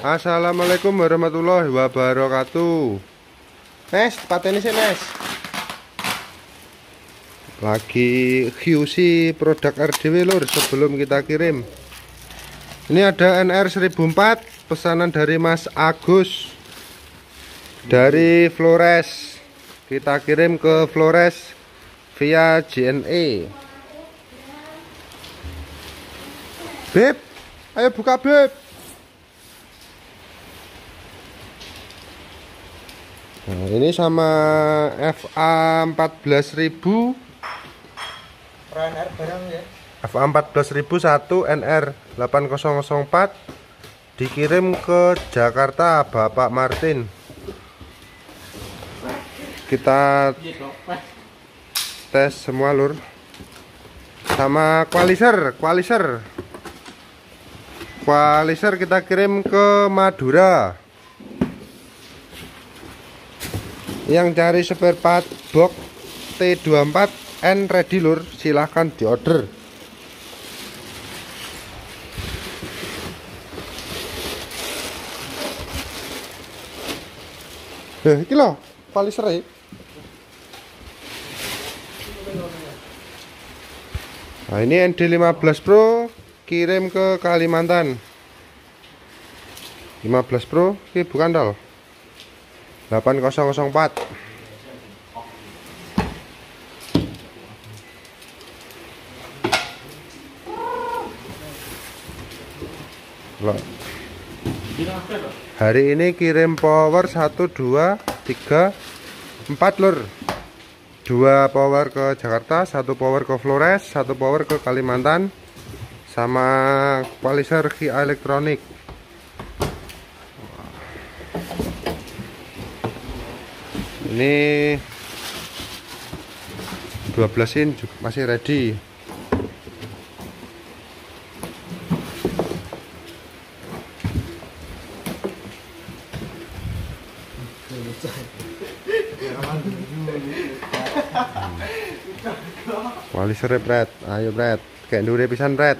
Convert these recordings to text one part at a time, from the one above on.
Assalamualaikum warahmatullahi wabarakatuh. Nes, pateni sih Nes. Lagi QC produk RDW lur sebelum kita kirim. Ini ada NR 1004 pesanan dari Mas Agus dari Flores. Kita kirim ke Flores via JNE. Beb, ayo buka Beb. Nah, ini sama FA 14000 RNR barang ya. FA 14001 NR 8004 dikirim ke Jakarta Bapak Martin. Kita tes semua lur. Sama kualiser, kualiser. Kualiser kita kirim ke Madura. Yang cari spare part box T24 N ready lur, silahkan diorder. Eh, iki lho, kualiser e. Nah, ini ND15 Pro kirim ke Kalimantan. 15 Pro, ini bukan dal. 8004. Loh. Hari ini kirim power 1 2 3 4 lur. Dua power ke Jakarta, satu power ke Flores, satu power ke Kalimantan sama kualiser Kia elektronik. Ini 12 in masih ready. Wali serep red, ayo red, kayak dure pisan red.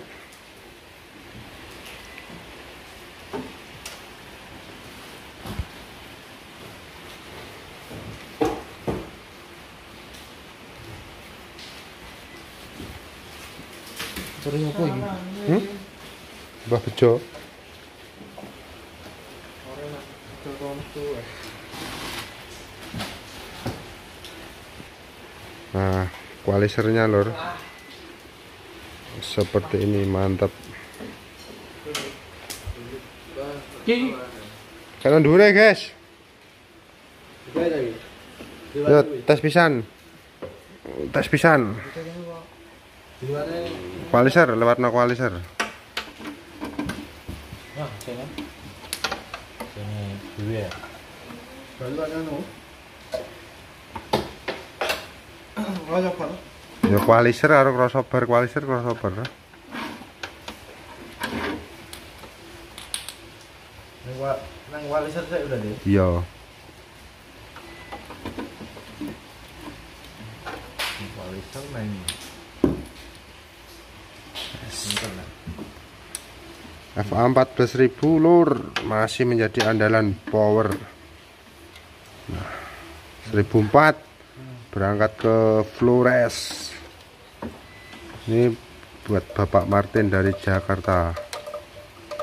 Terus apa iki? Hmm? Mbah Bejo. Nah, kualisernya lor. Seperti ini mantap. Ki. Kanan dure, guys. Yuk, tes pisan. Tes pisan. Kualiser lewat no kualiser. Nah, sini. Sini dulu ya. Baru ada no. Ayo, Pak. Ya kualiser karo crossover, kualiser crossover. Nang waliser saya udah deh. Iya. Waliser nang. Nah. FA 14000 lur masih menjadi andalan power. Nah, 1004 berangkat ke Flores. Ini buat Bapak Martin dari Jakarta.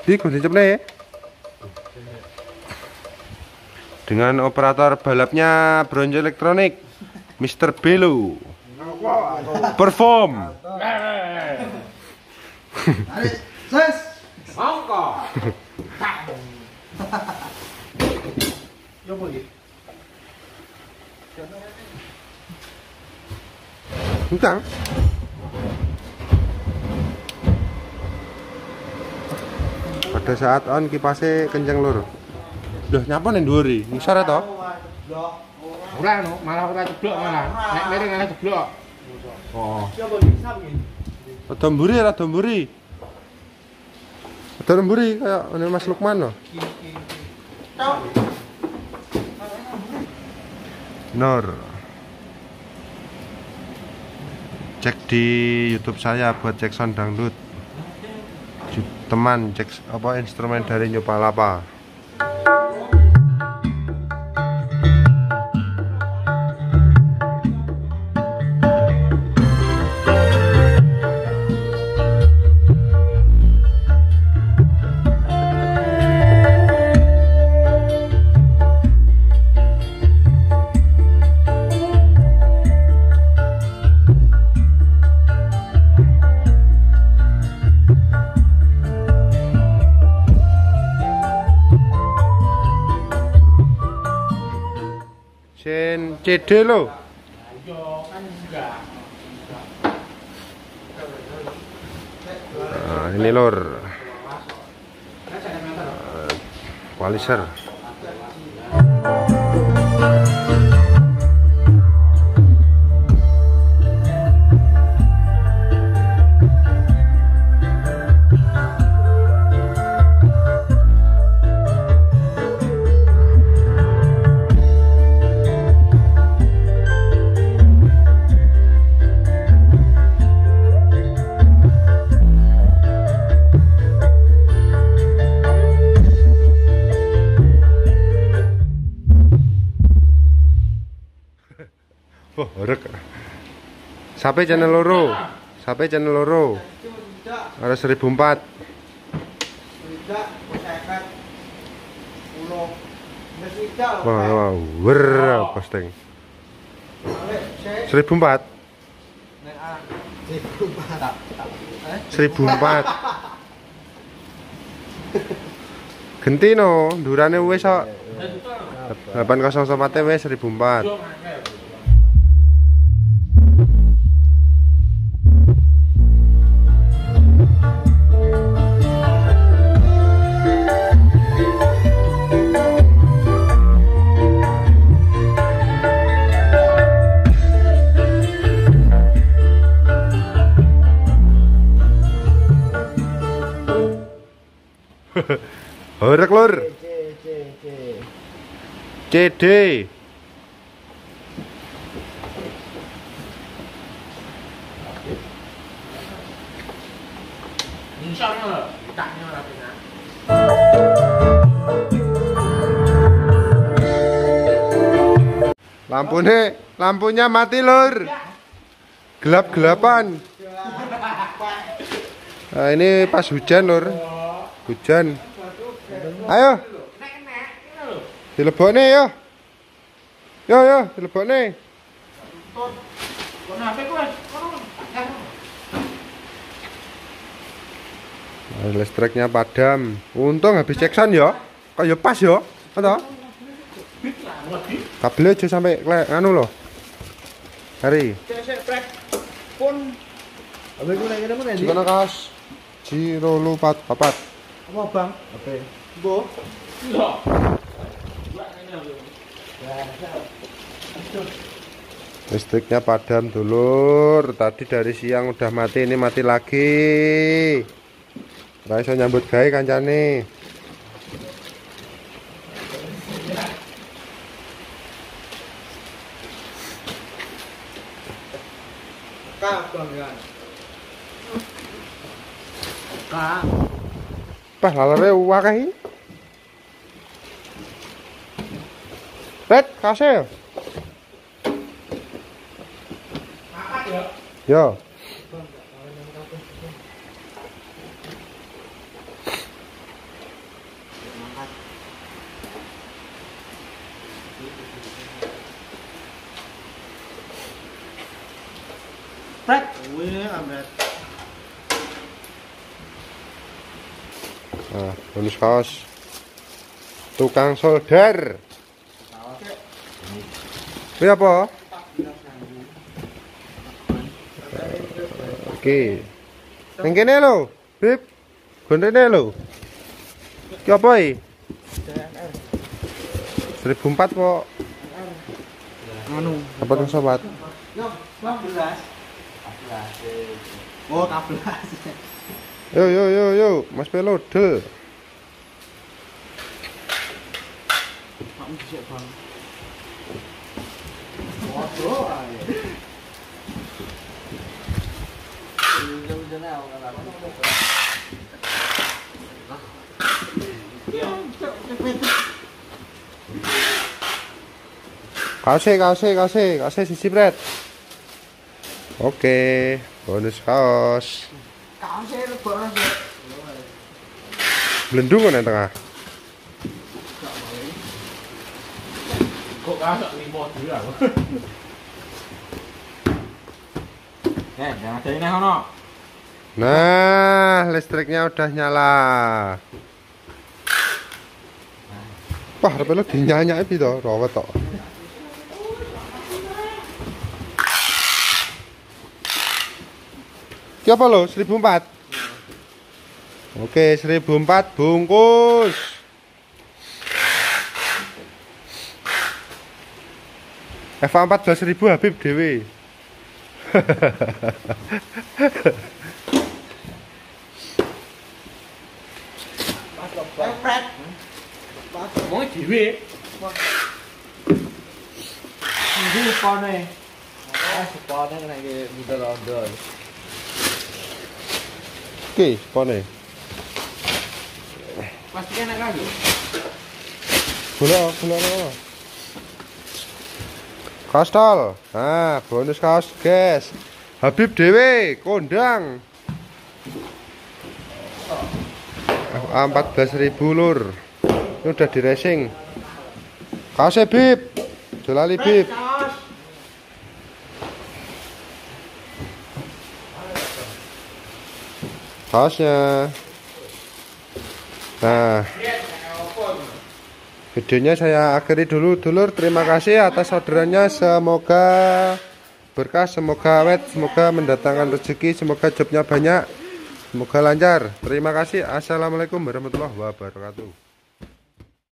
Di ceple. Dengan operator balapnya Bronjo Elektronik Mr. Belo. Perform. Ses. Mongko. Yo pergi. Entah. Pada saat on kipasnya kenceng lur. Loh, nyapa nih dhuwuri? Ngisor to? Ora no, malah ora ceblok malah. Nek miring ana ceblok. Oh. Yo pergi, sapi. Rada mburi, rada mburi. Mburi kayak ini Mas Lukman loh. Nur. Cek di YouTube saya buat cek sound dangdut. Teman cek apa instrumen dari Nyopalapa. CD lo. Nah, ini lor. Waliser. Sampai channel loro. Sampai channel loro. Ada 1004. Wah, wah, wer posting. 1004. 1004. Genti no, durane wis kok. 804 wis 1004. Horek lur. CD. Ditanya lah Pina. Lampunya, lampunya mati lur. Gelap-gelapan. Nah, ini pas hujan lur. Hujan. Ayo. Dilebokne yo. Yo yo? Kono. Nah, listriknya padam. Untung habis ceksan ya. Kok ya pas ya. Apa? Kabelnya aja sampai kle anu loh. Hari. Pun. Apa iku nek ngene. Jiro papat. Apa Bang? Apa? Ngene lho. Listriknya padam dulur. Tadi dari siang udah mati, ini mati lagi. Ora iso nyambut gawe kancane. Kak Bang ya. Kak. Pah lalere akeh. Red, kasih. Yo. Pret. Wih. Nah, bonus kaos. Tukang solder. Ini apa? Oke. Yang kene lho, Bib. Gondene lho. Ki apa iki? 1004 kok. Anu. Apa tuh sobat? Yo, 14. 14. Oh, 14. Yo yo yo yo, Mas Pelode. Kamu bisa Bang. Waduh. Kasih, kasih, kasih, kasih sisi bread. Oke, bonus kaos. Belendung kan yang tengah. Kok kasak limo aku. Eh, jangan ini kono. Nah, listriknya udah nyala. Wah, arep lu dinyanyaki to, rawat to. Ki apa lo? 1004. Oke, 1004 bungkus. Eva 14000 Habib Dewi. Mau dhewe. Ini spone. Ah, spone kena ke budal ondol. Oke, pone. Pasti enak lho. Gula, gula apa? Kastol. Nah, bonus kaos, guys. Habib Dewi, kondang. 14000 lur. Ini udah di racing. Kaosnya Bib. Jolali Bib. Kaosnya. Nah, videonya saya akhiri dulu dulur. Terima kasih atas orderannya. Semoga berkah, semoga awet, semoga mendatangkan rezeki, semoga jobnya banyak, semoga lancar. Terima kasih. Assalamualaikum warahmatullahi wabarakatuh.